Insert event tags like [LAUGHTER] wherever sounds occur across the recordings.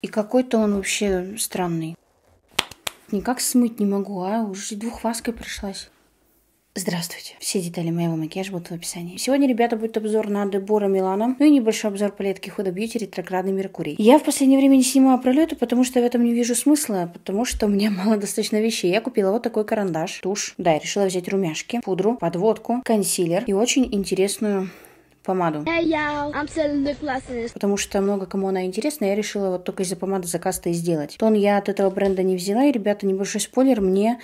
И какой-то он вообще странный. Никак смыть не могу, а уже двухфаской пришлась. Здравствуйте. Все детали моего макияжа будут в описании. Сегодня, ребята, будет обзор на Дебора Милана, ну и небольшой обзор палетки Huda Beauty ретроградный Меркурий. Я в последнее время не снимаю пролеты, потому что в этом не вижу смысла, потому что у меня [LAUGHS] мало достаточно вещей. Я купила вот такой карандаш, тушь. Да, я решила взять румяшки, пудру, подводку, консилер и очень интересную помаду. Потому что много кому она интересна, я решила вот только из-за помады заказ-то и сделать. Тон я от этого бренда не взяла, и, ребята, небольшой спойлер, мне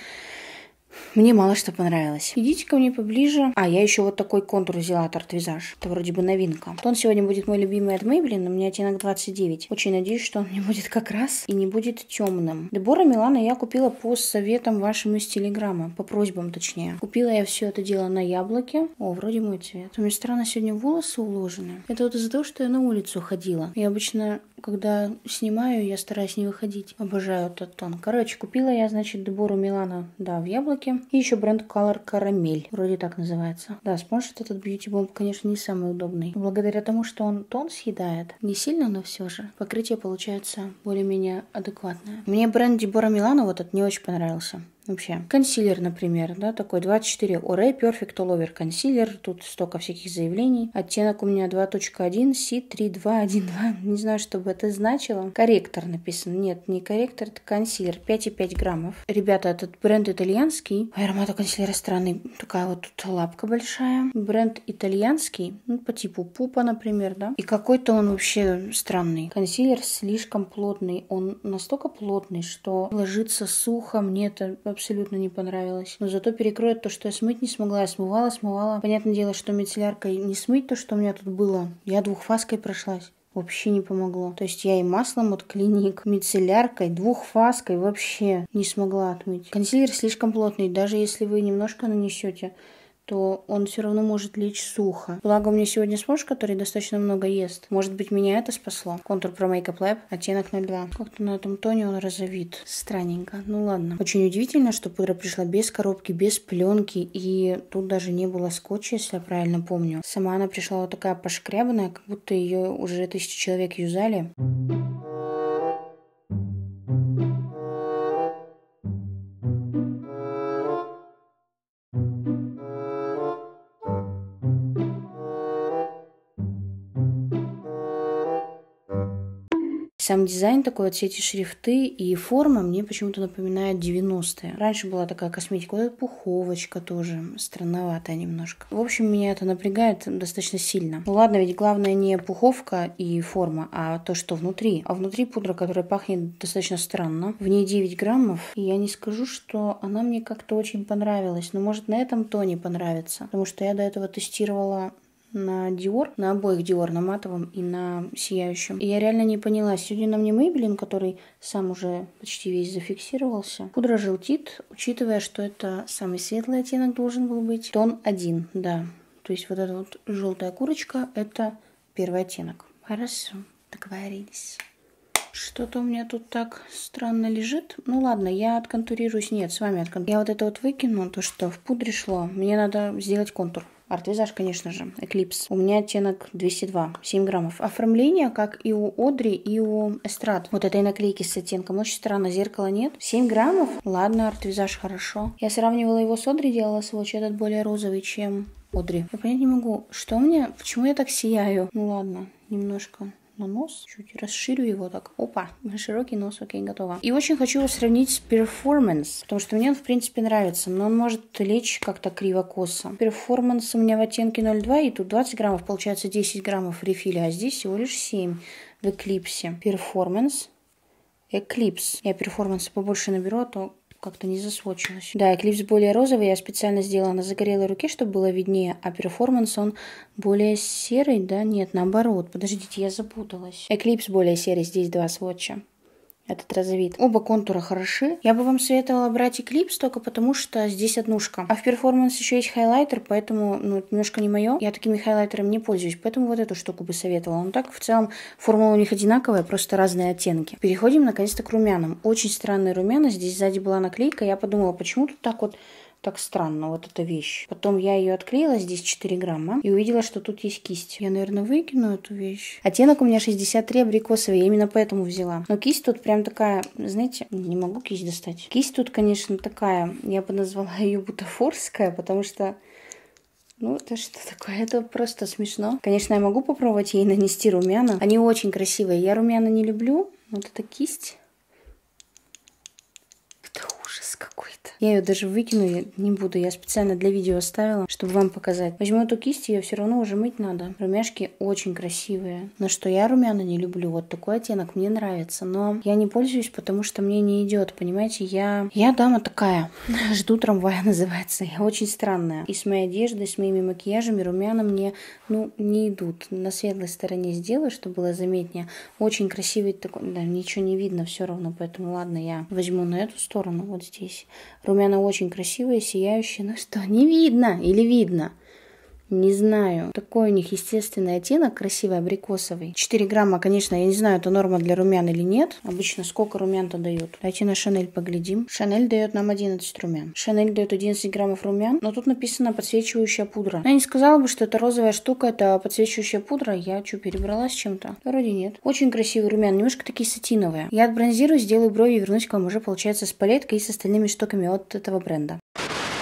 мне мало что понравилось. Идите ко мне поближе. А, я еще вот такой контур взяла от Visage. Это вроде бы новинка. Тон сегодня будет мой любимый от Maybelline. У меня оттенок 29. Очень надеюсь, что он не будет как раз и не будет темным. Дебора Милана я купила по советам вашим из Телеграма. По просьбам, точнее. Купила я все это дело на яблоке. О, вроде мой цвет. У меня странно сегодня волосы уложены. Это вот из-за того, что я на улицу ходила. Я обычно когда снимаю, я стараюсь не выходить. Обожаю этот тон. Короче, купила я, значит, Дебору Милана, да, в яблоке. И еще бренд Color Caramel. Вроде так называется. Да, спонжит этот бьюти бомб, конечно, не самый удобный. Благодаря тому, что он тон съедает. Не сильно, но все же. Покрытие получается более-менее адекватное. Мне бренд Дебора Милана вот этот не очень понравился. Вообще. Консилер, например, да, такой 24 Ore Perfect All Over консилер. Тут столько всяких заявлений. Оттенок у меня 2.1 C3212. Не знаю, что бы это значило. Корректор написан. Нет, не корректор, это консилер. 5,5 граммов. Ребята, этот бренд итальянский. Аромат консилера странный. Такая вот тут лапка большая. Бренд итальянский. Ну, по типу пупа, например, да. И какой-то он вообще странный. Консилер слишком плотный. Он настолько плотный, что ложится сухо. Мне это абсолютно не понравилось. Но зато перекроет то, что я смыть не смогла. Я смывала, смывала. Понятное дело, что мицелляркой не смыть то, что у меня тут было. Я двухфаской прошлась вообще не помогло. То есть я и маслом от клиник, мицелляркой, двухфаской вообще не смогла отмыть. Консилер слишком плотный, даже если вы немножко нанесете, то он все равно может лечь сухо. Благо у меня сегодня спонж, который достаточно много ест. Может быть, меня это спасло. Контур про Makeup Lab, оттенок 02. Как-то на этом тоне он розовит. Странненько. Ну ладно. Очень удивительно, что пудра пришла без коробки, без пленки. И тут даже не было скотча, если я правильно помню. Сама она пришла вот такая пошкрябанная, как будто ее уже тысячи человек юзали. Сам дизайн такой, вот все эти шрифты и форма мне почему-то напоминает 90-е. Раньше была такая косметика, вот эта пуховочка тоже странноватая немножко. В общем, меня это напрягает достаточно сильно. Ну ладно, ведь главное не пуховка и форма, а то, что внутри. А внутри пудра, которая пахнет достаточно странно. В ней 9 граммов. И я не скажу, что она мне как-то очень понравилась. Но может на этом тоне понравится. Потому что я до этого тестировала на Dior, на обоих Dior, на матовом и на сияющем. И я реально не поняла, сегодня на мне Maybelline, который сам уже почти весь зафиксировался. Пудра желтит, учитывая, что это самый светлый оттенок должен был быть. Тон 1, да. То есть вот эта вот желтая курочка, это первый оттенок. Хорошо, договорились. Что-то у меня тут так странно лежит. Ну ладно, я отконтурируюсь. Нет, с вами отконтурируюсь. Я вот это вот выкину, то, что в пудре шло. Мне надо сделать контур. Артвизаж, конечно же, Eclipse. У меня оттенок 202, 7 граммов. Оформление, как и у Одри, и у Эстрад. Вот этой наклейки с оттенком. Очень странно, зеркала нет. 7 граммов? Ладно, Артвизаж хорошо. Я сравнивала его с Одри, делала сводч. Этот более розовый, чем Одри. Я понять не могу, что меня, почему я так сияю. Ну ладно, немножко на нос, чуть расширю его так. Опа, широкий нос, окей, готово. И очень хочу его сравнить с Performance, потому что мне он, в принципе, нравится, но он может лечь как-то криво-косо. Performance у меня в оттенке 0,2, и тут 20 граммов, получается 10 граммов рефиля, а здесь всего лишь 7 в Eclipse. Performance, Eclipse. Я перформанса побольше наберу, а то как-то не засвотчилось. Да, Eclipse более розовый, я специально сделала на загорелой руке, чтобы было виднее, а Performance он более серый, да? Нет, наоборот, подождите, я запуталась. Eclipse более серый, здесь два свотча этот розовит. Оба контура хороши. Я бы вам советовала брать Eclipse только потому, что здесь однушка. А в Performance еще есть хайлайтер, поэтому, ну, немножко не мое. Я такими хайлайтерами не пользуюсь, поэтому вот эту штуку бы советовала. Но так, в целом, формула у них одинаковая, просто разные оттенки. Переходим, наконец-то, к румянам. Очень странные румяна. Здесь сзади была наклейка. Я подумала, почему тут так вот так странно, вот эта вещь. Потом я ее отклеила, здесь 4 грамма, и увидела, что тут есть кисть. Я, наверное, выкину эту вещь. Оттенок у меня 63 абрикосовый, я именно поэтому взяла. Но кисть тут прям такая, знаете, не могу кисть достать. Кисть тут, конечно, такая, я бы назвала ее бутафорская, потому что ну, это что такое? Это просто смешно. Конечно, я могу попробовать ей нанести румяна. Они очень красивые. Я румяна не люблю. Вот эта кисть. Это Я ее даже выкину не буду. Я специально для видео оставила, чтобы вам показать. Возьму эту кисть, ее все равно уже мыть надо. Румяшки очень красивые. Но что я румяна не люблю. Вот такой оттенок мне нравится. Но я не пользуюсь, потому что мне не идет. Понимаете, я... Я дама такая. [LAUGHS] Жду трамвая [LAUGHS] называется. Я очень странная. И с моей одеждой, с моими макияжами румяна мне, ну, не идут. На светлой стороне сделаю, чтобы было заметнее. Очень красивый такой... Да, ничего не видно все равно. Поэтому ладно, я возьму на эту сторону вот здесь. Румяна очень красивые, сияющие. Ну что, не видно или видно? Не знаю. Такой у них естественный оттенок, красивый, абрикосовый. 4 грамма, конечно, я не знаю, это норма для румян или нет. Обычно сколько румян-то дают? Давайте на Шанель поглядим. Шанель дает нам 11 румян. Шанель дает 11 граммов румян, но тут написано подсвечивающая пудра. Я не сказала бы, что это розовая штука, это подсвечивающая пудра. Я что, перебрала с чем-то? Вроде нет. Очень красивый румян, немножко такие сатиновые. Я отбронзирую, сделаю брови и вернусь к вам уже, получается, с палеткой и с остальными штуками от этого бренда.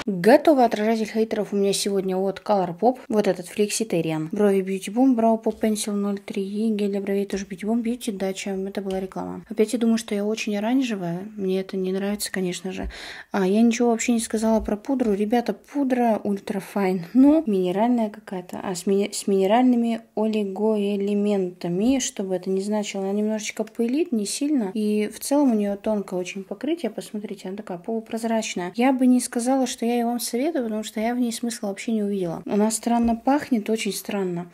Готовый отражатель хейтеров у меня сегодня от Colourpop. Вот этот Flexiterian. Брови Beauty Boom, Brow Pop Pencil 03 и гель для бровей тоже Beauty Boom, Beauty Дача. Это была реклама. Опять я думаю, что я очень оранжевая. Мне это не нравится, конечно же. А я ничего вообще не сказала про пудру. Ребята, пудра Ultra Fine. Ну, минеральная какая-то. А с, ми- с минеральными олигоэлементами, чтобы это не значило. Она немножечко пылит, не сильно. И в целом у нее тонкое очень покрытие. Посмотрите, она такая полупрозрачная. Я бы не сказала, что я я ее вам советую, потому что я в ней смысла вообще не увидела. Она странно пахнет, очень странно.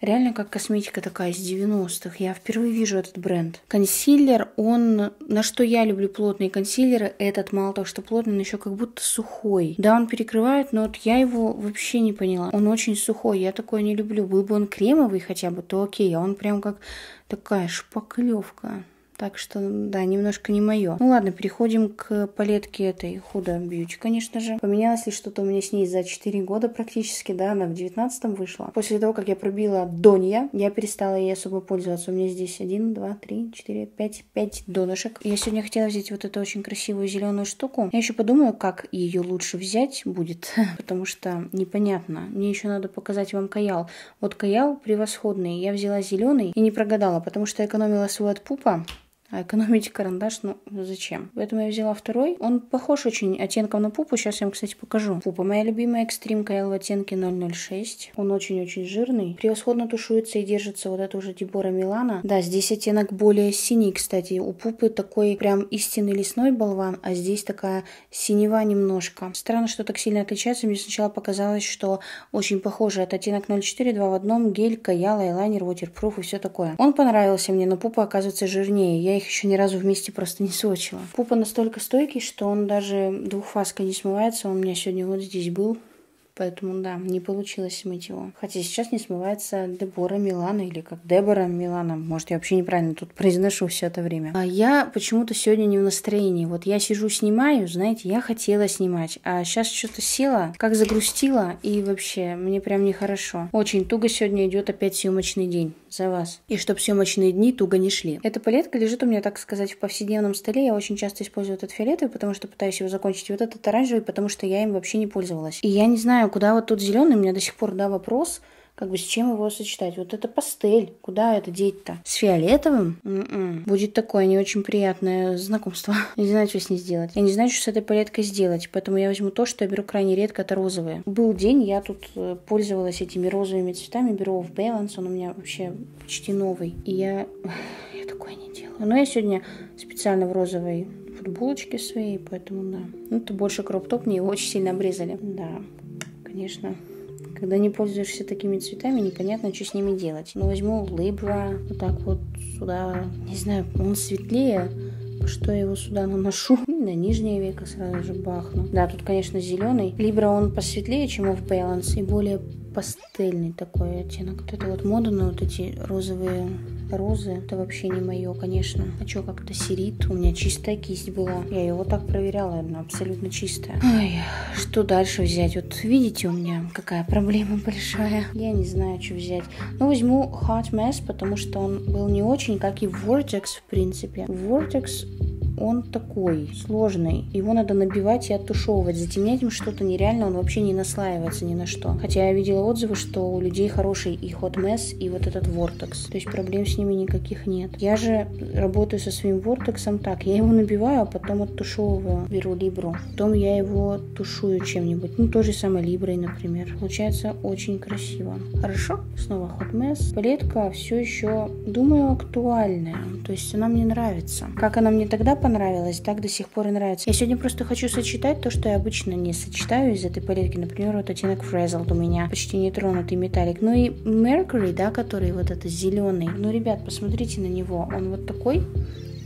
Реально как косметика такая из 90-х. Я впервые вижу этот бренд. Консилер, он... На что я люблю плотные консилеры, этот мало того, что плотный, он еще как будто сухой. Да, он перекрывает, но вот я его вообще не поняла. Он очень сухой, я такое не люблю. Был бы он кремовый хотя бы, то окей. А он прям как такая шпаклевка. Так что, да, немножко не мое. Ну ладно, переходим к палетке этой Худо Бьюти, конечно же. Поменялось ли что-то у меня с ней за 4 года практически, да, она в 19-м вышла. После того, как я пробила Донья, я перестала ей особо пользоваться. У меня здесь 1, 2, 3, 4, 5, 5 донышек. Я сегодня хотела взять вот эту очень красивую зеленую штуку. Я еще подумала, как ее лучше взять будет, [LAUGHS] потому что непонятно. Мне еще надо показать вам каял. Вот каял превосходный. Я взяла зеленый и не прогадала, потому что экономила свой от пупа. А экономить карандаш, ну зачем? Поэтому я взяла второй. Он похож очень оттенком на пупу. Сейчас я вам, кстати, покажу. Пупа моя любимая экстрим КЛ в оттенке 006. Он очень-очень жирный. Превосходно тушуется и держится. Вот это уже Дебора Милана. Да, здесь оттенок более синий, кстати. У пупы такой прям истинный лесной болван, а здесь такая синева немножко. Странно, что так сильно отличается. Мне сначала показалось, что очень похоже. Это оттенок 04, 2 в одном, гель, каял, айлайнер, waterproof и все такое. Он понравился мне, но пупа оказывается жирнее. Я их их еще ни разу вместе просто не сводчила. Пупа настолько стойкий, что он даже двухфаской не смывается. Он у меня сегодня вот здесь был. Поэтому, да, не получилось смыть его. Хотя сейчас не смывается Дебора Милана или как Дебора Милана. Может, я вообще неправильно тут произношу все это время. А я почему-то сегодня не в настроении. Вот я сижу, снимаю, знаете, я хотела снимать. А сейчас что-то села, как загрустила, и вообще, мне прям нехорошо. Очень туго сегодня идет опять съемочный день за вас. И чтоб съемочные дни туго не шли. Эта палетка лежит у меня, так сказать, в повседневном столе. Я очень часто использую этот фиолетовый, потому что пытаюсь его закончить. Вот этот оранжевый, потому что я им вообще не пользовалась. И я не знаю, знаю, куда вот тут зеленый, у меня до сих пор, да, вопрос, как бы с чем его сочетать. Вот это пастель, куда это деть-то? С фиолетовым? М-м. Будет такое не очень приятное знакомство. [LAUGHS] не знаю, что с ней сделать. Я не знаю, что с этой палеткой сделать, поэтому я возьму то, что я беру крайне редко, это розовые. Был день, я тут э, пользовалась этими розовыми цветами, беру в Balance, он у меня вообще почти новый. И я... [SIGHS] я такое не делаю. Но я сегодня специально в розовой футболочке своей, поэтому да. Ну, это больше кроп-топ, мне его очень сильно обрезали. Да, конечно. Когда не пользуешься такими цветами, непонятно, что с ними делать. Но ну, возьму Libra, вот так вот сюда. Не знаю, он светлее. Что я его сюда наношу? [LAUGHS] На нижнее веко сразу же бахну. Да, тут, конечно, зеленый. Libra он посветлее, чем в Balance. И более пастельный такой оттенок. Вот это вот мода на вот эти розовые розы это вообще не мое, конечно. А что, как-то серит? У меня чистая кисть была. Я вот так проверяла, она абсолютно чистая. Ой, что дальше взять? Вот видите у меня какая проблема большая. Я не знаю, что взять. Ну, возьму Hot Mess, потому что он был не очень, как и Vortex, в принципе. Vortex он такой сложный. Его надо набивать и оттушевывать. Затемнять им что-то нереально, он вообще не наслаивается ни на что. Хотя я видела отзывы, что у людей хороший и Hot Mess, и вот этот Vortex. То есть проблем с ними никаких нет. Я же работаю со своим Vortex так. Я его набиваю, а потом оттушевываю. Беру Либру. Потом я его тушую чем-нибудь. Ну, то же самое Либрой, например. Получается очень красиво. Хорошо? Снова Hot Mess. Палетка все еще, думаю, актуальная. То есть она мне нравится. Как она мне тогда понравилось, так до сих пор и нравится. Я сегодня просто хочу сочетать то, что я обычно не сочетаю из этой палетки. Например, вот оттенок Frazzled у меня почти нетронутый металлик. Ну и Mercury, да, который вот это зеленый. Ну, ребят, посмотрите на него. Он вот такой.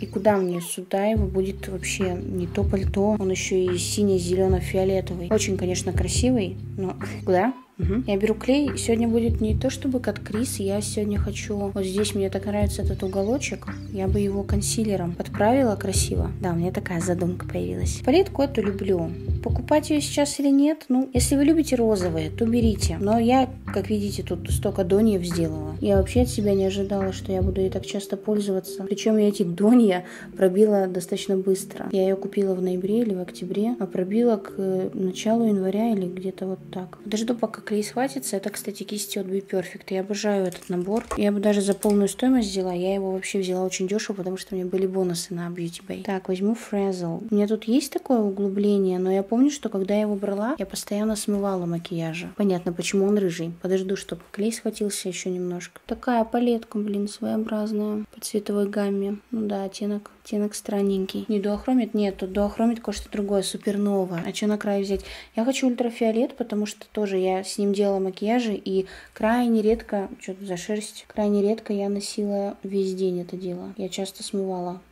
И куда мне сюда его будет вообще не то пальто, он еще и синий-зелено-фиолетовый. Очень, конечно, красивый, но [LAUGHS] куда? Я беру клей. Сегодня будет не то чтобы как Крис, я сегодня хочу... Вот здесь мне так нравится этот уголочек. Я бы его консилером подправила красиво. Да, у меня такая задумка появилась. Палетку эту люблю. Покупать ее сейчас или нет? Ну, если вы любите розовые, то берите. Но я, как видите, тут столько доньев сделала. Я вообще от себя не ожидала, что я буду ей так часто пользоваться. Причем я эти донья пробила достаточно быстро. Я ее купила в ноябре или в октябре, а пробила к началу января или где-то вот так. Подожду, пока клей схватится. Это, кстати, кисти от Be Perfect. Я обожаю этот набор. Я бы даже за полную стоимость взяла. Я его вообще взяла очень дешево, потому что у меня были бонусы на Beauty Bay. Так, возьму Frazzle. У меня тут есть такое углубление, но я помню, что когда я его брала, я постоянно смывала макияжа. Понятно, почему он рыжий. Подожду, чтобы клей схватился еще немножко. Такая палетка, блин, своеобразная. По цветовой гамме. Ну да, оттенок Оттенок странненький. Не дуохромит? Нет, тут дуохромит кое-что другое, супернова. А что на край взять? Я хочу ультрафиолет, потому что тоже я с ним делала макияжи, и крайне редко, что то за шерсть, крайне редко я носила весь день это дело. Я часто смывала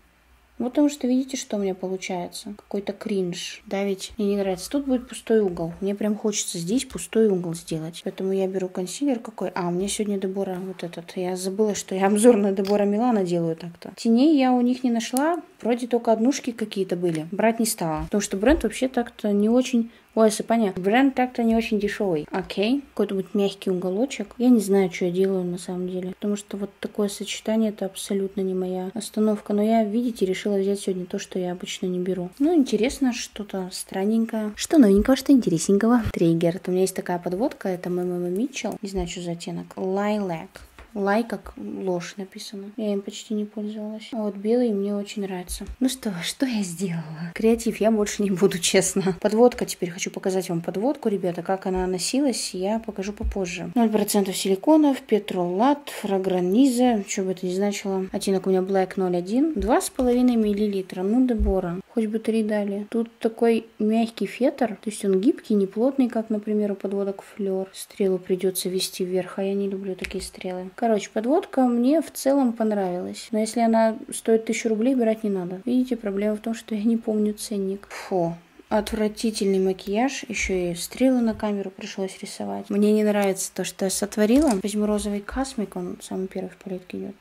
вот потому что видите, что у меня получается? Какой-то кринж. Да, ведь мне не нравится. Тут будет пустой угол. Мне прям хочется здесь пустой угол сделать. Поэтому я беру консилер какой. А, у меня сегодня Дебора вот этот. Я забыла, что я обзор на Дебора Милана делаю так-то. Теней я у них не нашла. Вроде только однушки какие-то были. Брать не стала. Потому что бренд вообще так-то не очень Ой, Сапаня, бренд так-то не очень дешевый. Окей, какой-то будет мягкий уголочек. Я не знаю, что я делаю на самом деле. Потому что вот такое сочетание это абсолютно не моя остановка. Но я, видите, решила взять сегодня то, что я обычно не беру. Ну, интересно, что-то странненькое. Что новенького, что интересненького. Триггер. У меня есть такая подводка, это МММ Митчелл. Не знаю, что за оттенок. Lilac. Лай как ложь написано. Я им почти не пользовалась. А вот белый мне очень нравится. Ну что, [LAUGHS] что я сделала? Креатив я больше не буду, [LAUGHS] честно. Подводка. Теперь хочу показать вам подводку, ребята. Как она носилась, я покажу попозже. 0% силиконов, петролат, фраграниза, что бы это ни значило. Оттенок у меня Black 01. 2,5 мл. Ну, Дебора. Хоть бы 3 дали. Тут такой мягкий фетр. То есть он гибкий, не плотный, как, например, у подводок Флер. Стрелу придется вести вверх, а я не люблю такие стрелы. Короче, подводка мне в целом понравилась. Но если она стоит 1000 рублей, брать не надо. Видите, проблема в том, что я не помню ценник. Фу, отвратительный макияж. Еще и стрелы на камеру пришлось рисовать. Мне не нравится то, что я сотворила. Возьму розовый космик, он самый первый в палетке идет.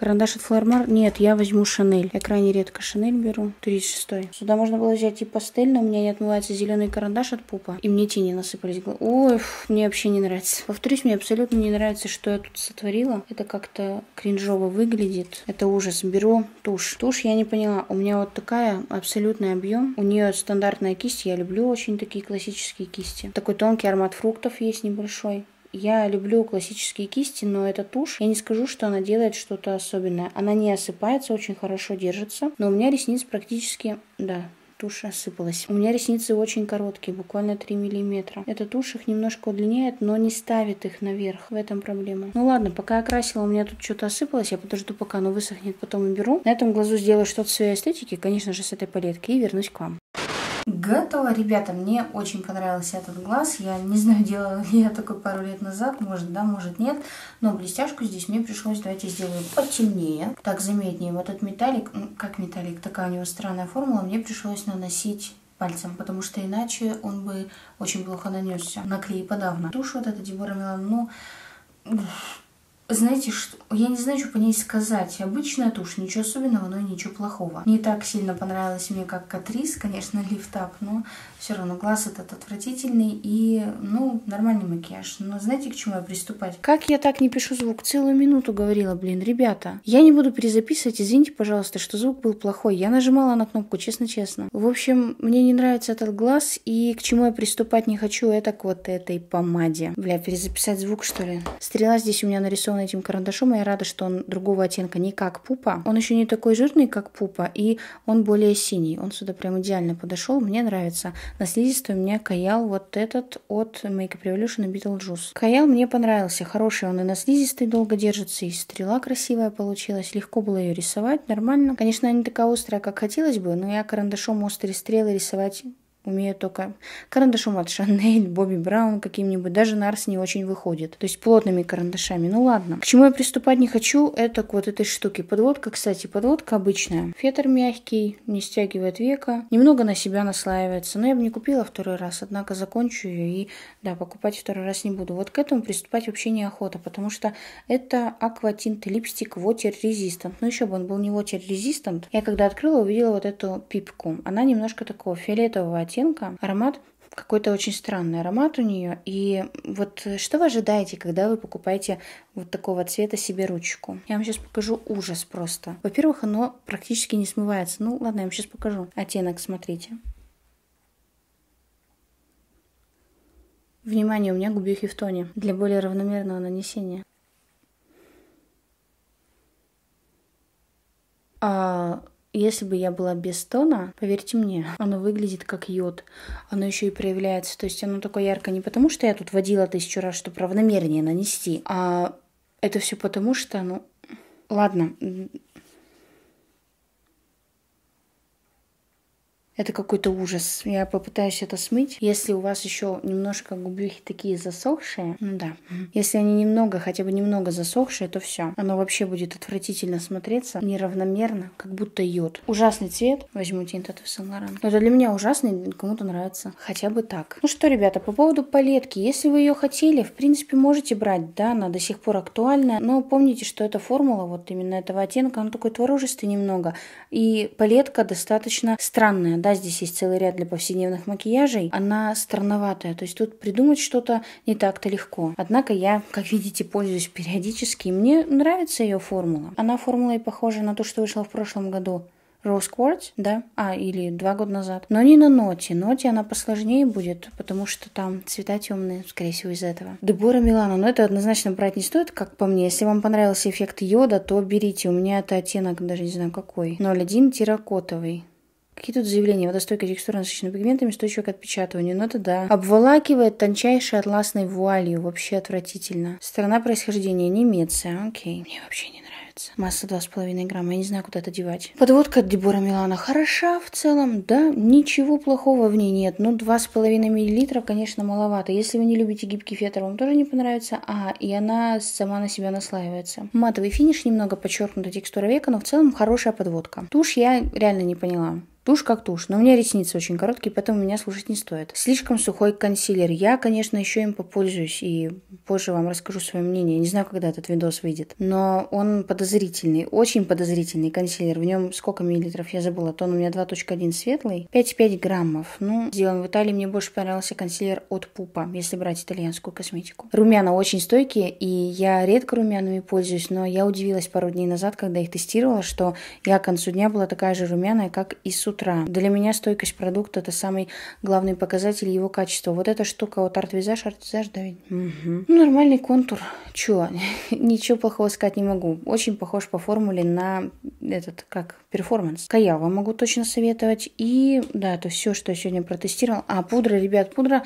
Карандаш от Флормар? Нет, я возьму Шанель. Я крайне редко Шанель беру. 36 Сюда можно было взять и пастель, но у меня не отмывается зеленый карандаш от пупа. И мне тени насыпались. Ой, мне вообще не нравится. Повторюсь, мне абсолютно не нравится, что я тут сотворила. Это как-то кринжово выглядит. Это ужас. Беру тушь. Тушь я не поняла. У меня вот такая абсолютный объем. У нее стандартная кисть. Я люблю очень такие классические кисти. Такой тонкий аромат фруктов есть небольшой. Я люблю классические кисти, но эта тушь, я не скажу, что она делает что-то особенное. Она не осыпается, очень хорошо держится. Но у меня ресниц практически, да, тушь осыпалась. У меня ресницы очень короткие, буквально 3 миллиметра. Эта тушь их немножко удлиняет, но не ставит их наверх. В этом проблема. Ну ладно, пока я красила, у меня тут что-то осыпалось. Я подожду, пока оно высохнет, потом уберу. На этом глазу сделаю что-то своей эстетики, конечно же, с этой палеткой, и вернусь к вам. Готово, ребята, мне очень понравился этот глаз. Я не знаю, [LAUGHS] делала ли я такой пару лет назад, может да, может нет. Но блестяшку здесь мне пришлось, давайте сделаю потемнее. Так, заметнее, вот этот металлик, как металлик, такая у него странная формула, мне пришлось наносить пальцем, потому что иначе он бы очень плохо нанесся. На клей подавно. Тушь вот эта Дебора Милан, ну, знаете, что я не знаю, что по ней сказать. Обычная тушь, ничего особенного, но и ничего плохого. Не так сильно понравилась мне, как Катрис, конечно, лифтап, но все равно глаз этот отвратительный и, ну, нормальный макияж. Но знаете, к чему я приступать? Как я так не пишу звук? Целую минуту говорила, блин, ребята. Я не буду перезаписывать, извините, пожалуйста, что звук был плохой. Я нажимала на кнопку, честно-честно. В общем, мне не нравится этот глаз, и к чему я приступать не хочу, это к вот этой помаде. Бля, перезаписать звук, что ли? Стрела здесь у меня нарисована этим карандашом, и я рада, что он другого оттенка, не как пупа. Он еще не такой жирный, как пупа, и он более синий. Он сюда прям идеально подошел, мне нравится. На слизистой у меня каял вот этот от Makeup Revolution и Beetlejuice. Каял мне понравился, хороший он и на слизистой долго держится, и стрела красивая получилась, легко было ее рисовать, нормально. Конечно, она не такая острая, как хотелось бы, но я карандашом острые стрелы рисовать Умею только карандашом от Шанель, Бобби Браун каким-нибудь. Даже Нарс не очень выходит. То есть плотными карандашами. Ну ладно. К чему я приступать не хочу, это к вот этой штуке. Подводка, кстати, подводка обычная. Фетр мягкий, не стягивает века. Немного на себя наслаивается. Но я бы не купила второй раз. Однако закончу ее и, да, покупать второй раз не буду. Вот к этому приступать вообще неохота. Потому что это акватинт липстик Water Resistant. Ну еще бы он был не Water Resistant. Я когда открыла, увидела вот эту пипку. Она немножко такого фиолетового оттенка. Аромат какой-то очень странный аромат у нее. И вот что вы ожидаете, когда вы покупаете вот такого цвета себе ручку? Я вам сейчас покажу ужас просто. Во-первых, оно практически не смывается. Ну, ладно, я вам сейчас покажу. Оттенок, смотрите. Внимание, у меня губихи в тоне для более равномерного нанесения. А если бы я была без тона, поверьте мне, оно выглядит как йод. Оно еще и проявляется. То есть оно такое яркое не потому, что я тут водила тысячу раз, чтобы равномернее нанести, а это все потому, что, ну, ладно, Это какой-то ужас. Я попытаюсь это смыть. Если у вас еще немножко губихи такие засохшие, ну да. Если они немного, хотя бы немного засохшие, то все. Оно вообще будет отвратительно смотреться, неравномерно, как будто йод. Ужасный цвет. Возьму тинт от Saint Laurent. Но это для меня ужасный, кому-то нравится. Хотя бы так. Ну что, ребята, по поводу палетки. Если вы ее хотели, в принципе, можете брать, да, она до сих пор актуальна. Но помните, что эта формула вот именно этого оттенка, она такой творожистый немного. И палетка достаточно странная, да, здесь есть целый ряд для повседневных макияжей, она странноватая. То есть тут придумать что-то не так-то легко. Однако я, как видите, пользуюсь периодически. И мне нравится ее формула. Она формула и похожа на то, что вышла в прошлом году. Rose Quartz, да, а, или два года назад. Но не на ноте. Ноте она посложнее будет, потому что там цвета темные, скорее всего, из этого. Дебора Милана, но это однозначно брать не стоит, как по мне. Если вам понравился эффект йода, то берите. У меня это оттенок, даже не знаю какой. 01 терракотовый. Какие тут заявления? Водостойкая текстура насыщена пигментами, устойчива к отпечатыванию. Ну это да. Обволакивает тончайшей атласной вуалью. Вообще отвратительно. Страна происхождения Немеция. Окей. Мне вообще не нравится. Масса 2,5 грамма. Я не знаю, куда это девать. Подводка от Дебора Милана хороша в целом. Да, ничего плохого в ней нет. Ну, 2,5 миллилитров, конечно, маловато. Если вы не любите гибкий фетр, вам тоже не понравится. А, и она сама на себя наслаивается. Матовый финиш, немного подчеркнута текстура века, но в целом хорошая подводка. Тушь я реально не поняла. Тушь как тушь, но у меня ресницы очень короткие, поэтому меня слушать не стоит. Слишком сухой консилер. Я, конечно, еще им попользуюсь и позже вам расскажу свое мнение. Не знаю, когда этот видос выйдет. Но он подозрительный, очень подозрительный консилер. В нем сколько миллилитров, я забыла. То он у меня 2.1 светлый. 5,5 граммов. Ну, сделан в Италии. Мне больше понравился консилер от Пупа, если брать итальянскую косметику. Румяна очень стойкие, и я редко румянами пользуюсь, но я удивилась пару дней назад, когда их тестировала, что я к концу дня была такая же румяная, как и с утра. Для меня стойкость продукта – это самый главный показатель его качества. Вот эта штука, вот арт-визаж, арт-визаж, да ведь? Угу. Ну, нормальный контур. Чё? [LAUGHS] Ничего плохого сказать не могу. Очень похож по формуле на этот, как, Performance. Каява могу точно советовать. И, да, это все, что я сегодня протестировала. А, пудра, ребят, пудра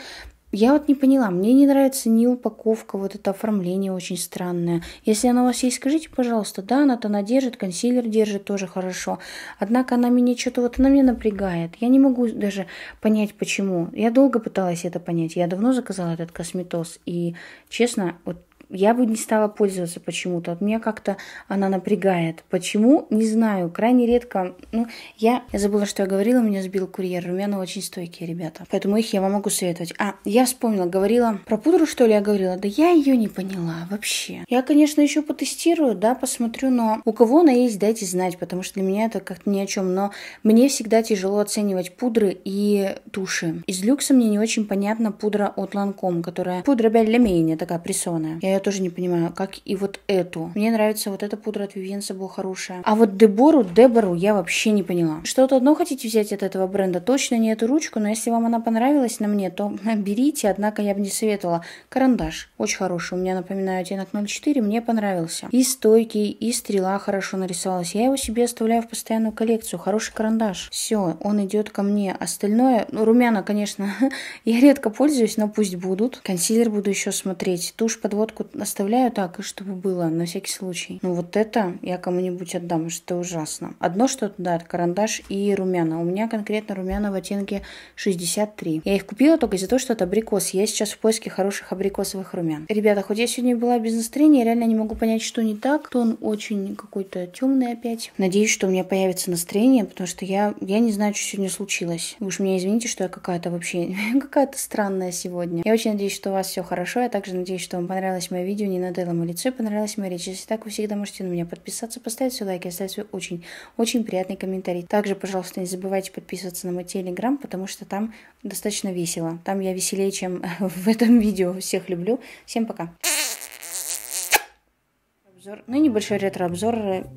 я вот не поняла, мне не нравится ни упаковка, вот это оформление очень странное. Если она у вас есть, скажите, пожалуйста, да, она-то она держит, консилер держит, тоже хорошо. Однако она меня что-то вот, она меня напрягает. Я не могу даже понять, почему. Я долго пыталась это понять. Я давно заказала этот косметоз, и, честно, вот я бы не стала пользоваться почему-то. От меня как-то она напрягает. Почему? Не знаю. Крайне редко. Ну, я, я забыла, что я говорила, меня сбил курьер. Румяна очень стойкие, ребята. Поэтому их я вам могу советовать. А, я вспомнила, говорила про пудру, что ли, я говорила. Да я ее не поняла вообще. Я, конечно, еще потестирую, да, посмотрю, но у кого она есть, дайте знать, потому что для меня это как-то ни о чем. Но мне всегда тяжело оценивать пудры и туши. Из люкса мне не очень понятна пудра от Ланком, которая пудра для меня такая прессованная. Я ее тоже не понимаю, как и вот эту. Мне нравится вот эта пудра от Vivienne была хорошая. А вот Дебору, Дебору я вообще не поняла. Что-то одно хотите взять от этого бренда? Точно не эту ручку, но если вам она понравилась на мне, то [LAUGHS] берите, однако я бы не советовала. Карандаш очень хороший. У меня, напоминаю, оттенок 04, мне понравился. И стойкий, и стрела хорошо нарисовалась. Я его себе оставляю в постоянную коллекцию. Хороший карандаш. Все, он идет ко мне. Остальное, ну, румяна, конечно, [LAUGHS] я редко пользуюсь, но пусть будут. Консилер буду еще смотреть. Тушь, подводку оставляю так, чтобы было, на всякий случай. Ну вот это я кому-нибудь отдам, что ужасно. Одно что-то, да, карандаш и румяна. У меня конкретно румяна в оттенке 63. Я их купила только из-за того, что это абрикос. Я сейчас в поиске хороших абрикосовых румян. Ребята, хоть я сегодня была без настроения, я реально не могу понять, что не так. Тон очень какой-то темный опять. Надеюсь, что у меня появится настроение, потому что я, я не знаю, что сегодня случилось. Вы уж меня извините, что я какая-то вообще [LAUGHS] какая-то странная сегодня. Я очень надеюсь, что у вас все хорошо. Я также надеюсь, что вам понравилось мое видео, не надоело мое лицо и понравилась моя речь. Если так, вы всегда можете на меня подписаться, поставить свой лайк и оставить свой очень, очень приятный комментарий. Также, пожалуйста, не забывайте подписываться на мой телеграм, потому что там достаточно весело. Там я веселее, чем [LAUGHS] в этом видео. Всех люблю. Всем пока. Обзор. Ну и небольшой ретро-обзор.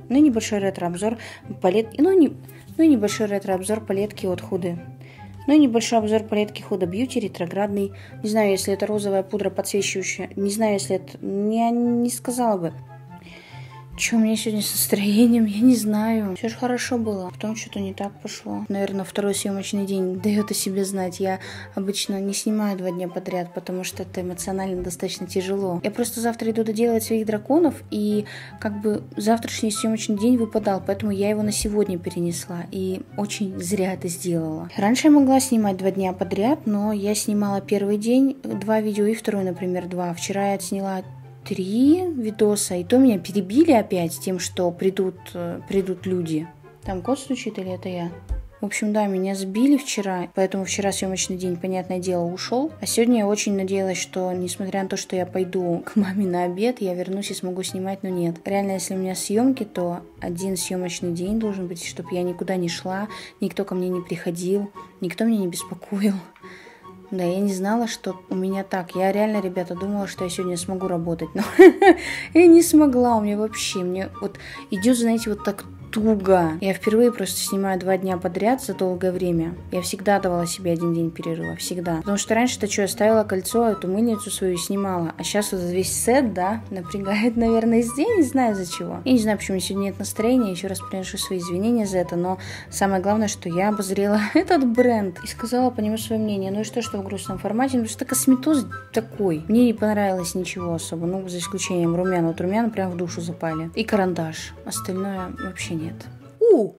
Ну и небольшой ретро-обзор палет. Ну, не, ну и небольшой ретро-обзор палетки от Худы. Ну и небольшой обзор палетки Huda Beauty ретроградный. Не знаю, если это розовая пудра подсвечивающая. Не знаю, если это... Я не сказала бы. Что у меня сегодня с настроением, я не знаю. Все же хорошо было. Потом что-то не так пошло. Наверное, второй съемочный день дает о себе знать. Я обычно не снимаю два дня подряд, потому что это эмоционально достаточно тяжело. Я просто завтра иду доделать своих драконов, и как бы завтрашний съемочный день выпадал, поэтому я его на сегодня перенесла. И очень зря это сделала. Раньше я могла снимать два дня подряд, но я снимала первый день два видео и второй, например, два. Вчера я отсняла три видоса, и то меня перебили опять тем, что придут, э, придут люди. Там кот стучит или это я? В общем, да, меня сбили вчера, поэтому вчера съемочный день, понятное дело, ушел. А сегодня я очень надеялась, что, несмотря на то, что я пойду [LAUGHS] к маме на обед, я вернусь и смогу снимать, но нет. Реально, если у меня съемки, то один съемочный день должен быть, чтобы я никуда не шла, никто ко мне не приходил, никто меня не беспокоил. Да, я не знала, что у меня так. Я реально, ребята, думала, что я сегодня смогу работать, но [LAUGHS] я не смогла. У меня вообще, мне вот идет, знаете, вот так туго. Я впервые просто снимаю два дня подряд за долгое время. Я всегда давала себе один день перерыва, всегда. Потому что раньше-то что, я ставила кольцо, эту мыльницу свою снимала. А сейчас вот весь сет, да, напрягает, [LAUGHS] наверное, из день, не знаю за чего. Я не знаю, почему сегодня нет настроения, еще раз приношу свои извинения за это, но самое главное, что я обозрела [LAUGHS] этот бренд и сказала по нему свое мнение. Ну и что, что в грустном формате, потому что косметоз такой. Мне не понравилось ничего особо, ну, за исключением румян. Вот румяна прям в душу запали. И карандаш. Остальное вообще нет. У!